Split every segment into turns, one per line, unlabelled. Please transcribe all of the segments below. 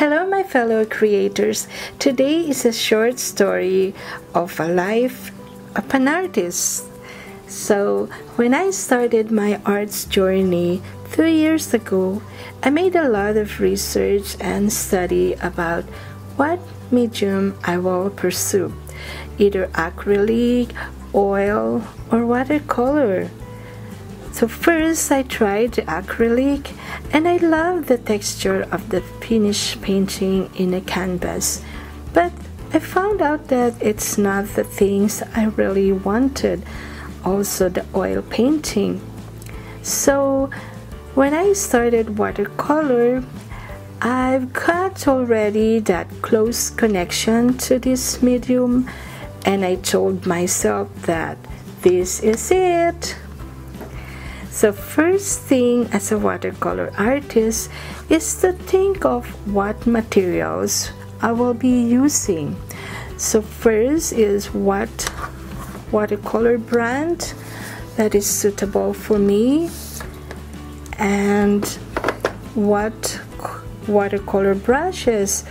Hello, my fellow creators. Today is a short story of a life of an artist. So, when I started my arts journey three years ago, I made a lot of research and study about what medium I will pursue either acrylic, oil, or watercolor. So first I tried the acrylic and I love the texture of the finished painting in a canvas. But I found out that it's not the things I really wanted. Also the oil painting. So when I started watercolor, I've got already that close connection to this medium and I told myself that this is it. So first thing as a watercolor artist is to think of what materials I will be using. So first is what watercolor brand that is suitable for me and what watercolor brushes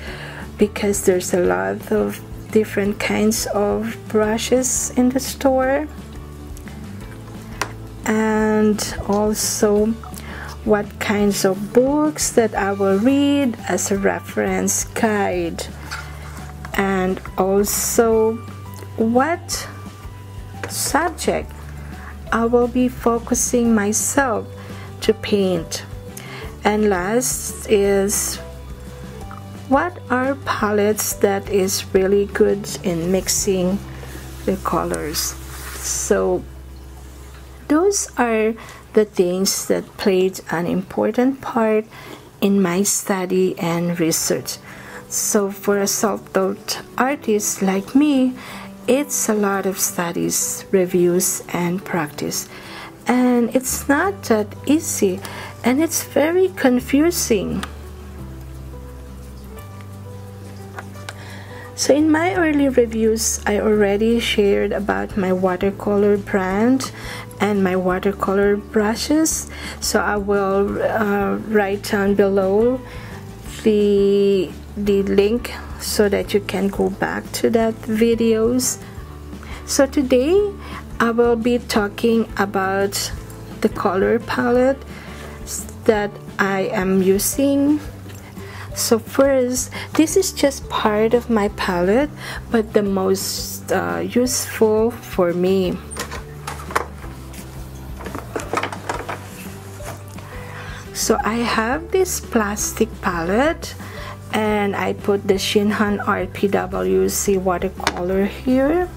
because there's a lot of different kinds of brushes in the store and also what kinds of books that I will read as a reference guide. And also what subject I will be focusing myself to paint. And last is what are palettes that is really good in mixing the colors? So those are the things that played an important part in my study and research. So, for a self taught artist like me, it's a lot of studies, reviews, and practice. And it's not that easy, and it's very confusing. So in my early reviews, I already shared about my watercolor brand and my watercolor brushes. So I will uh, write down below the the link so that you can go back to that videos. So today I will be talking about the color palette that I am using. So first this is just part of my palette but the most uh, useful for me so I have this plastic palette and I put the Shinhan RPWC watercolor here.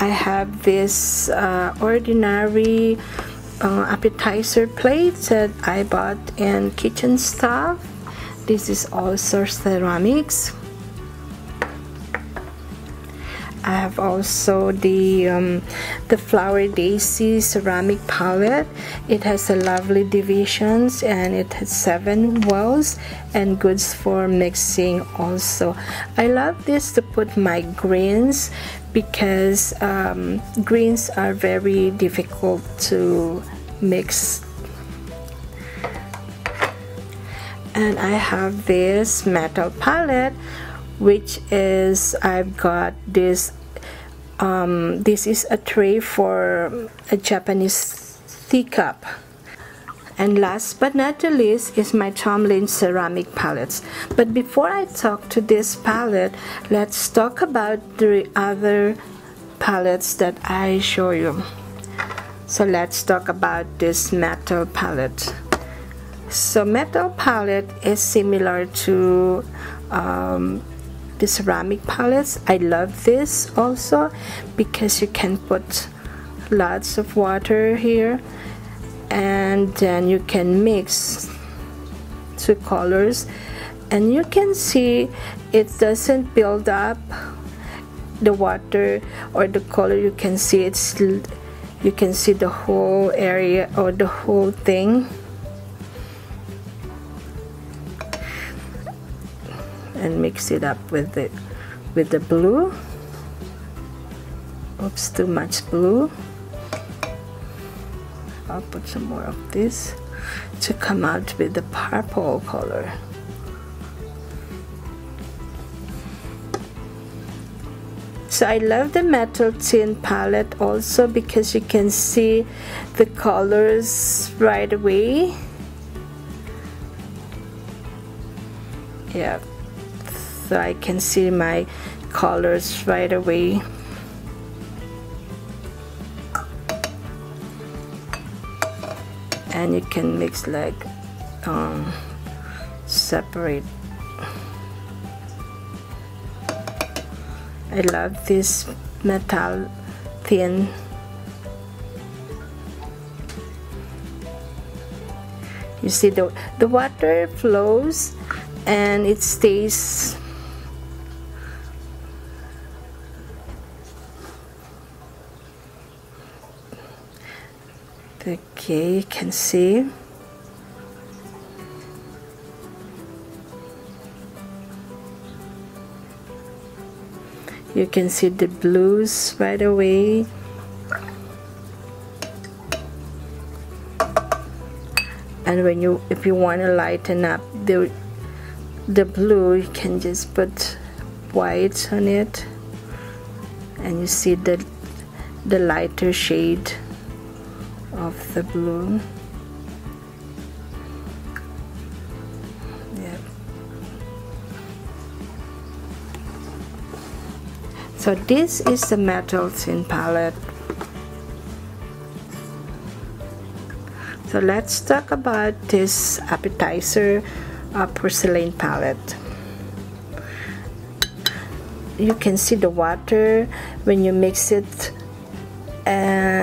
I have this uh, ordinary uh, appetizer plate that I bought in kitchen stuff this is also ceramics I have also the um, the Flower Daisy ceramic palette. It has a lovely divisions and it has seven wells and goods for mixing also. I love this to put my greens because um, greens are very difficult to mix and I have this metal palette which is I've got this um, this is a tray for a Japanese teacup. And last but not the least is my Tom Lynch ceramic palettes but before I talk to this palette let's talk about the other palettes that I show you. So let's talk about this metal palette. So metal palette is similar to um, the ceramic palettes. I love this also because you can put lots of water here and then you can mix two colors. And you can see it doesn't build up the water or the color. You can see it's you can see the whole area or the whole thing and mix it up with the with the blue oops too much blue I'll put some more of this to come out with the purple color. So I love the metal tin palette also because you can see the colors right away. Yeah, so I can see my colors right away. and you can mix like um, separate I love this metal thin you see the the water flows and it stays okay you can see. You can see the blues right away. And when you if you want to lighten up the the blue you can just put white on it. And you see the the lighter shade of the blue yeah. so this is the metal tin palette. So let's talk about this appetizer uh, porcelain palette. You can see the water when you mix it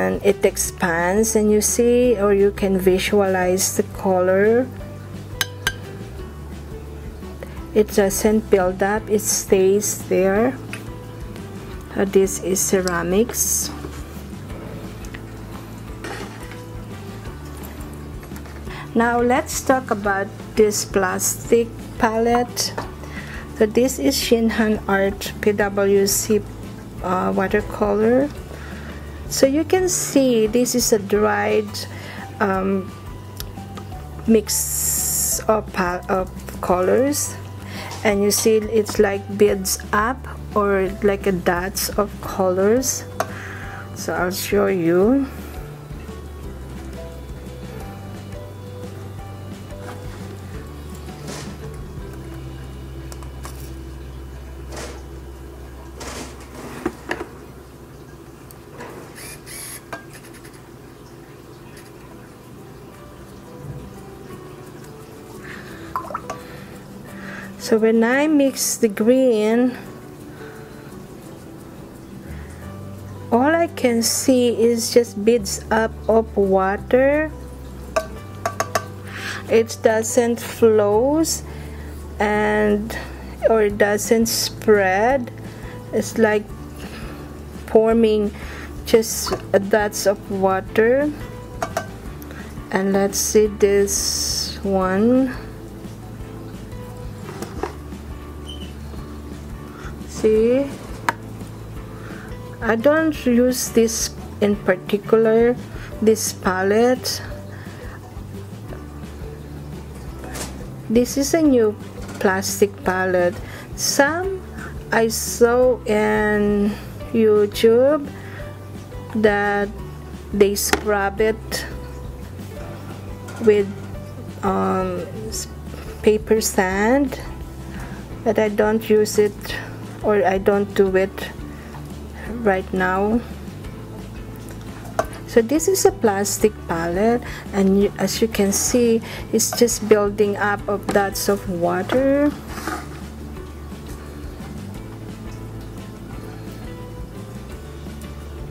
and it expands and you see or you can visualize the color. It doesn't build up it stays there. Uh, this is ceramics. Now let's talk about this plastic palette. So this is Shinhan Art PWC uh, watercolor so you can see this is a dried um, mix of, of colors. And you see it's like beads up or like a dots of colors. So I'll show you so when I mix the green all I can see is just beads up of water. It doesn't flows and or it doesn't spread. It's like forming just dots of water. And let's see this one see. I don't use this in particular this palette. This is a new plastic palette. Some I saw in YouTube that they scrub it with um, paper sand but I don't use it or I don't do it right now. So this is a plastic palette and you, as you can see it's just building up of dots of water.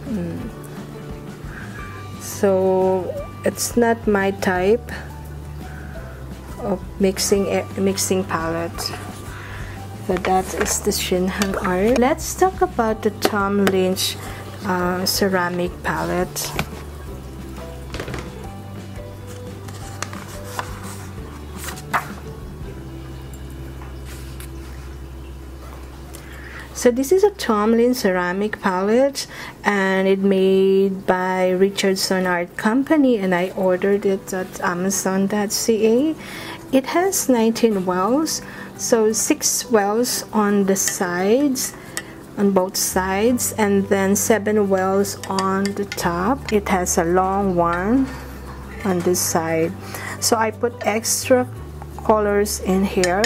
Mm. so it's not my type of mixing eh, mixing palette but that is the Shinhan art. Let's talk about the Tom Lynch uh, ceramic palette. so this is a Tom Lynch ceramic palette and it made by Richeson Art Company and I ordered it at amazon.ca it has 19 wells so six wells on the sides on both sides and then seven wells on the top. It has a long one on this side. So I put extra colors in here.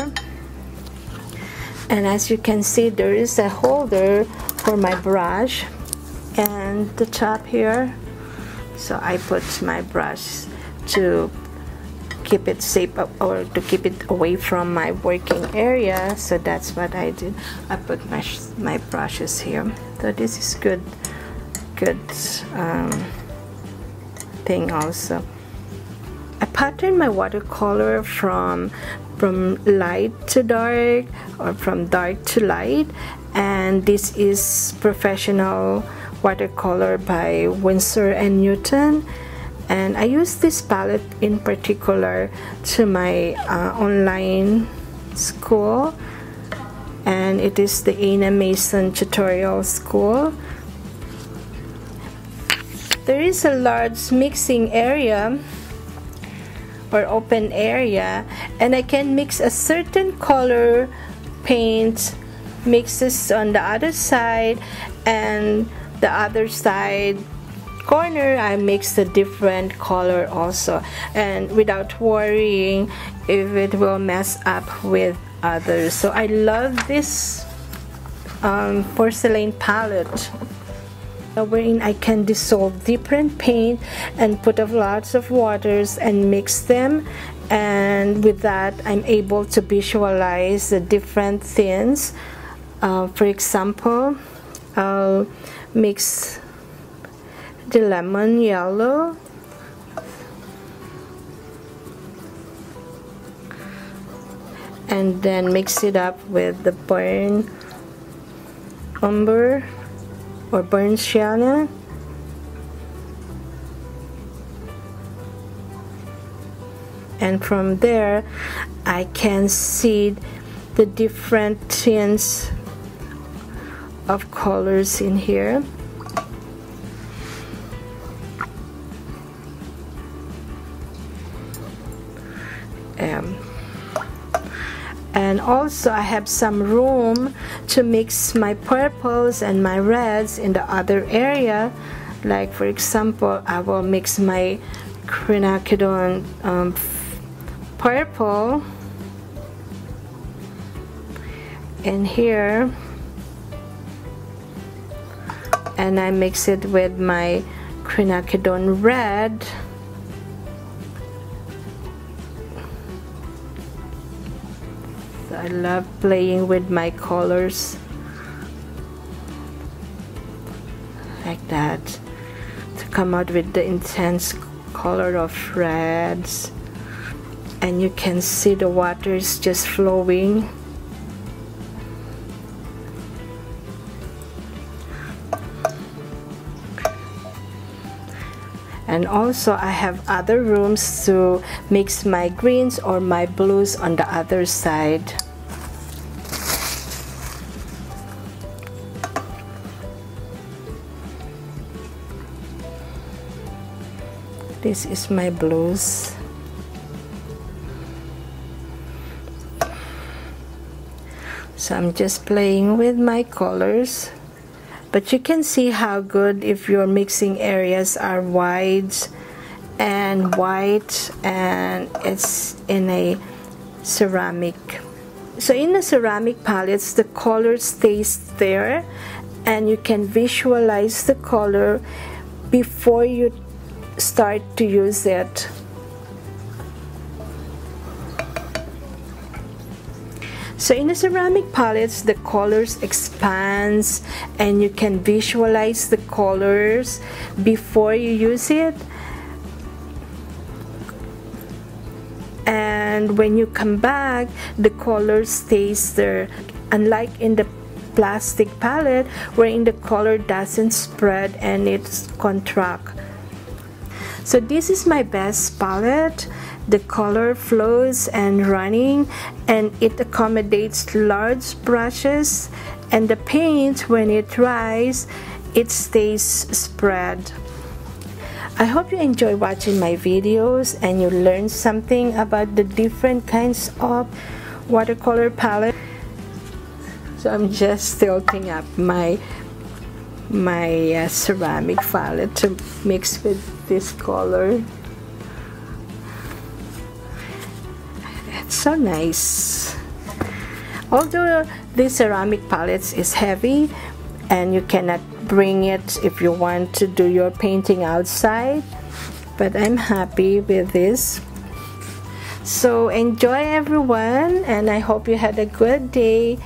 And as you can see there is a holder for my brush and the top here. So I put my brush to keep it safe or to keep it away from my working area. So that's what I did. I put my, my brushes here. So this is good good um, thing also. I pattern my watercolor from from light to dark or from dark to light. And this is professional watercolor by Winsor and Newton and I use this palette in particular to my uh, online school. And it is the Anna Mason tutorial school. There is a large mixing area or open area and I can mix a certain color paint mixes on the other side and the other side corner I mix a different color also. And without worrying if it will mess up with others. So I love this um, porcelain palette. Wherein I can dissolve different paint and put up lots of waters and mix them. And with that I'm able to visualize the different things uh, for example I'll mix the lemon yellow. And then mix it up with the burnt umber or burnt sienna. And from there I can see the different tints of colors in here and also I have some room to mix my purples and my reds in the other area. Like for example I will mix my quinacridone um, purple. In here. And I mix it with my quinacridone red I love playing with my colors. Like that. To come out with the intense color of reds. And you can see the water is just flowing. And also I have other rooms to mix my greens or my blues on the other side this is my blues. So I'm just playing with my colors. But you can see how good if your mixing areas are wide and white and it's in a ceramic. So in the ceramic palettes the color stays there and you can visualize the color before you start to use it. So in the ceramic palettes, the colors expands and you can visualize the colors before you use it. And when you come back, the color stays there. Unlike in the plastic palette, wherein the color doesn't spread and it's contract so this is my best palette. The color flows and running and it accommodates large brushes. And the paint when it dries it stays spread. I hope you enjoy watching my videos and you learn something about the different kinds of watercolor palette. So I'm just tilting up my my uh, ceramic palette to mix with this color. It's so nice. Although this ceramic palette is heavy and you cannot bring it if you want to do your painting outside but I'm happy with this. So enjoy everyone and I hope you had a good day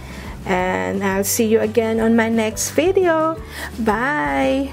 and I'll see you again on my next video. Bye